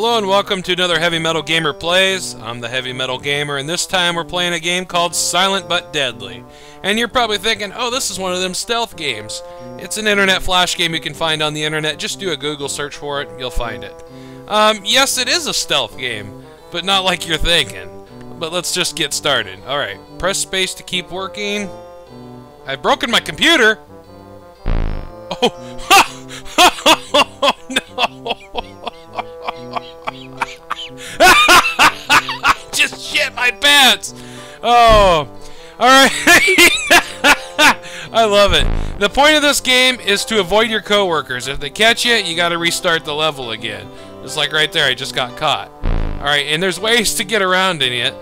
Hello and welcome to another Heavy Metal Gamer Plays. I'm the Heavy Metal Gamer, and this time we're playing a game called Silent But Deadly. And you're probably thinking, oh, this is one of them stealth games. It's an internet flash game you can find on the internet. Just do a Google search for it, you'll find it. Um, yes, it is a stealth game, but not like you're thinking. But let's just get started. Alright, press space to keep working. I've broken my computer! Oh, Oh, alright. I love it. The point of this game is to avoid your coworkers. If they catch you, you gotta restart the level again. It's like right there, I just got caught. Alright, and there's ways to get around in it.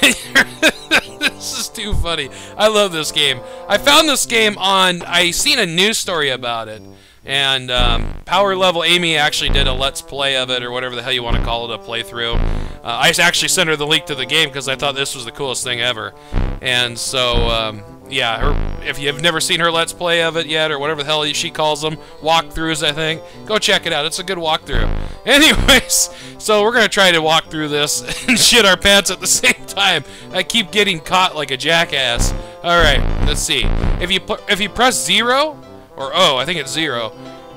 this is too funny. I love this game. I found this game on, I seen a news story about it. And um, Power Level Amy actually did a Let's Play of it, or whatever the hell you want to call it, a playthrough. Uh, I actually sent her the link to the game because I thought this was the coolest thing ever. And so, um, yeah, her, if you've never seen her Let's Play of it yet, or whatever the hell she calls them, walkthroughs, I think, go check it out. It's a good walkthrough. Anyways, so we're going to try to walk through this and shit our pants at the same time. I keep getting caught like a jackass. Alright, let's see. If you, if you press zero, or oh, I think it's zero.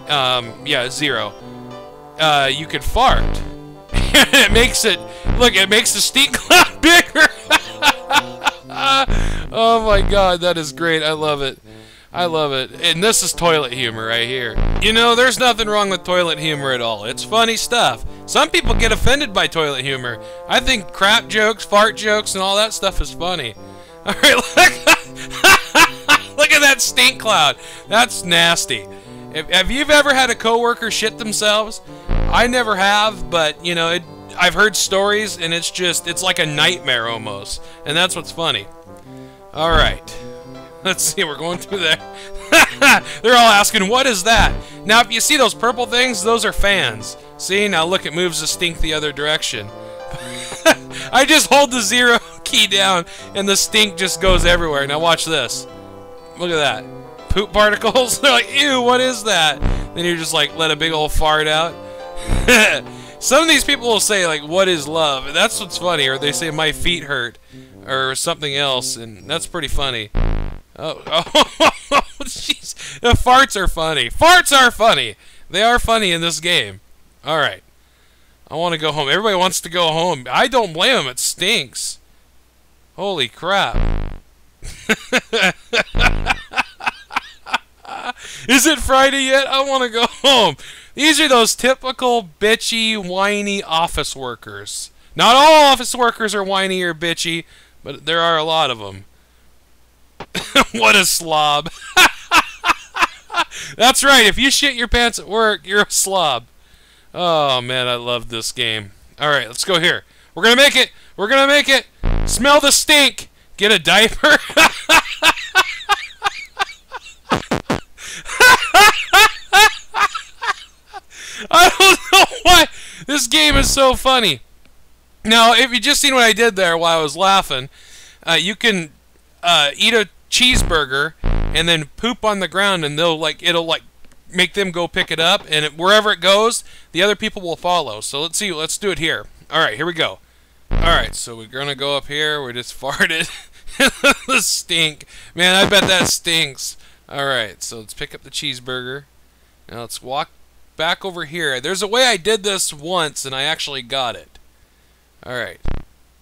Um, yeah, zero. Uh, you could fart. it makes it look. It makes the stink cloud bigger. oh my god, that is great. I love it. I love it. And this is toilet humor right here. You know, there's nothing wrong with toilet humor at all. It's funny stuff. Some people get offended by toilet humor. I think crap jokes, fart jokes, and all that stuff is funny. All right, that stink cloud. That's nasty. If, have you ever had a coworker shit themselves? I never have, but you know, it, I've heard stories, and it's just, it's like a nightmare almost, and that's what's funny. All right, let's see, we're going through there. They're all asking, what is that? Now, if you see those purple things, those are fans. See, now look, it moves the stink the other direction. I just hold the zero key down, and the stink just goes everywhere. Now watch this. Look at that poop particles. They're like, ew, what is that? Then you're just like, let a big old fart out. Some of these people will say, like, what is love? That's what's funny. Or they say, my feet hurt. Or something else. And that's pretty funny. Oh, oh, jeez. The farts are funny. Farts are funny. They are funny in this game. Alright. I want to go home. Everybody wants to go home. I don't blame them. It stinks. Holy crap. Is it Friday yet? I want to go home. These are those typical bitchy, whiny office workers. Not all office workers are whiny or bitchy, but there are a lot of them. what a slob. That's right. If you shit your pants at work, you're a slob. Oh, man, I love this game. All right, let's go here. We're going to make it. We're going to make it. Smell the stink. Get a diaper. I don't know why this game is so funny. Now, if you just seen what I did there while I was laughing, uh, you can uh, eat a cheeseburger and then poop on the ground, and they'll like it'll like make them go pick it up, and it, wherever it goes, the other people will follow. So let's see. Let's do it here. All right, here we go. All right, so we're gonna go up here. We just farted. the stink, man. I bet that stinks. All right, so let's pick up the cheeseburger. Now let's walk back over here. There's a way I did this once, and I actually got it. Alright.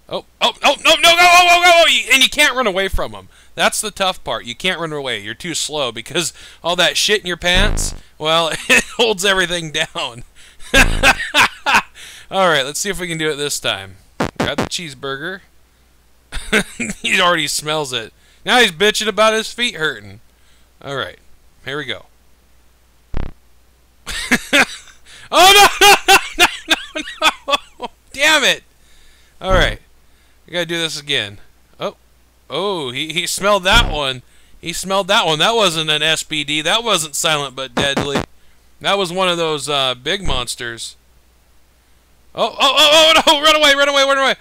Oh, oh, oh, no, no, go, oh, oh, oh, oh, and you can't run away from them. That's the tough part. You can't run away. You're too slow because all that shit in your pants, well, it holds everything down. Alright, let's see if we can do it this time. Grab the cheeseburger. he already smells it. Now he's bitching about his feet hurting. Alright, here we go. oh no, no, no, no, no, no! Damn it! All right, we gotta do this again. Oh, oh, he he smelled that one. He smelled that one. That wasn't an SBD. That wasn't silent but deadly. That was one of those uh, big monsters. Oh, oh, oh, oh, no! Run away, run away, run away!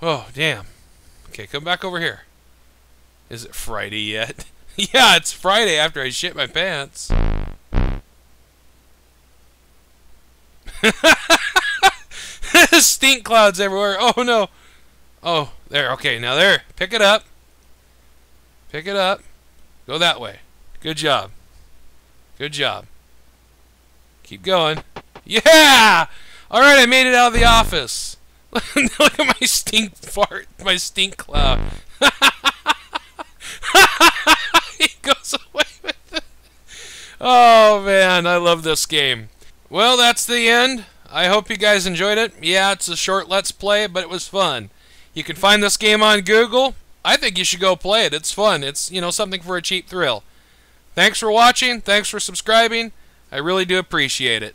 Oh, damn. Okay, come back over here. Is it Friday yet? yeah, it's Friday after I shit my pants. stink clouds everywhere. Oh no. Oh, there. Okay, now there. Pick it up. Pick it up. Go that way. Good job. Good job. Keep going. Yeah! Alright, I made it out of the office. Look at my stink fart. My stink cloud. he goes away with it. Oh, man. I love this game. Well, that's the end. I hope you guys enjoyed it. Yeah, it's a short Let's Play, but it was fun. You can find this game on Google. I think you should go play it. It's fun. It's, you know, something for a cheap thrill. Thanks for watching. Thanks for subscribing. I really do appreciate it.